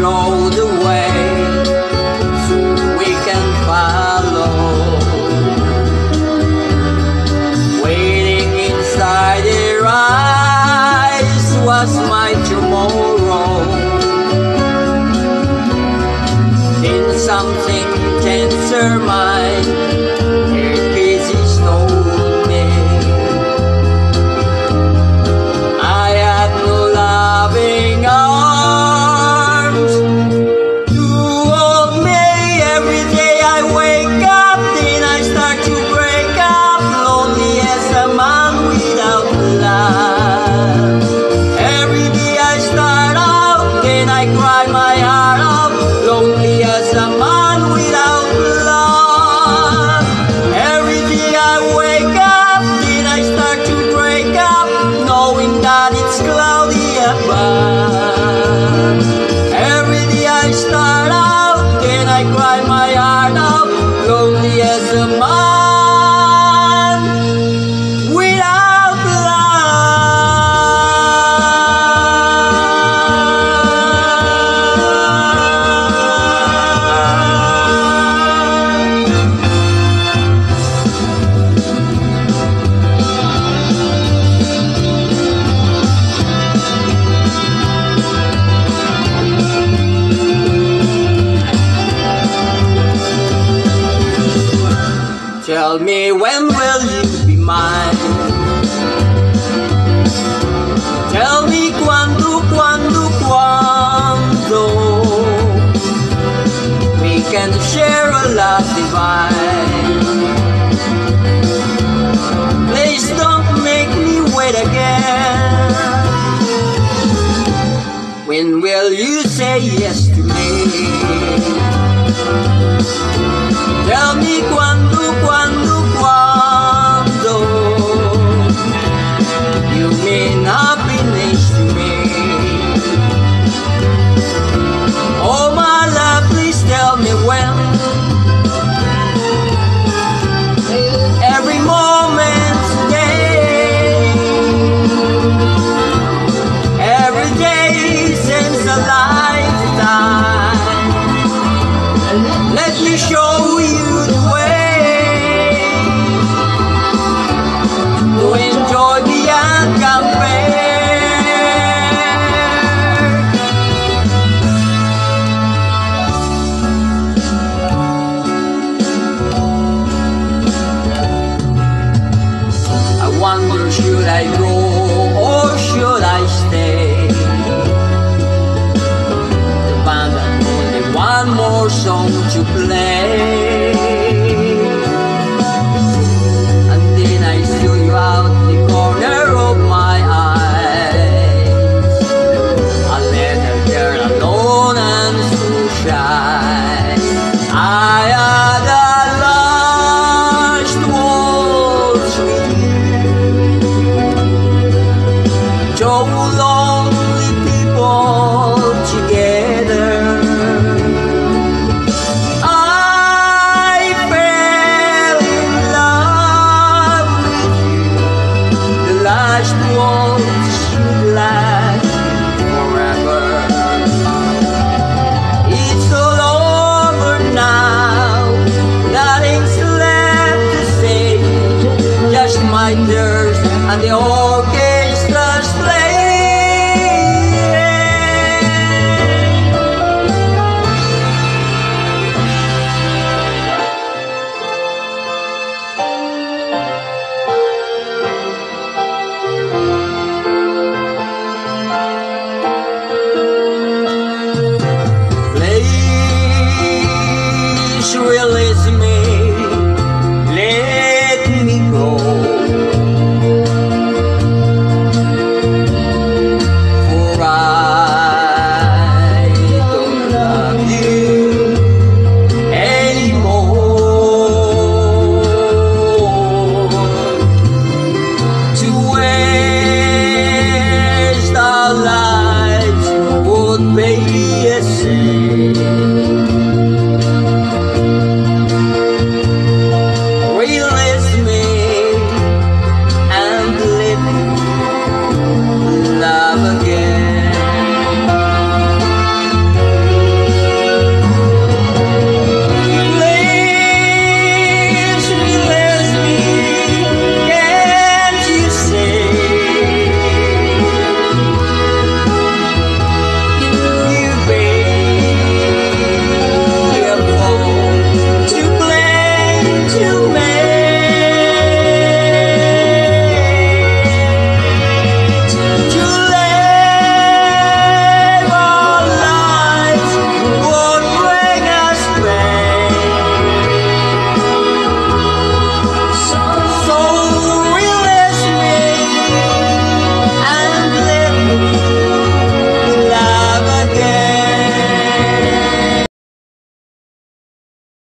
show the way we can follow. Waiting inside their eyes was my tomorrow. Since something can surmise. Tell me when will you be mine? Tell me cuando, cuando, cuando We can share a love divine Please don't make me wait again When will you say yes to me? Tell me cuando Don't you play?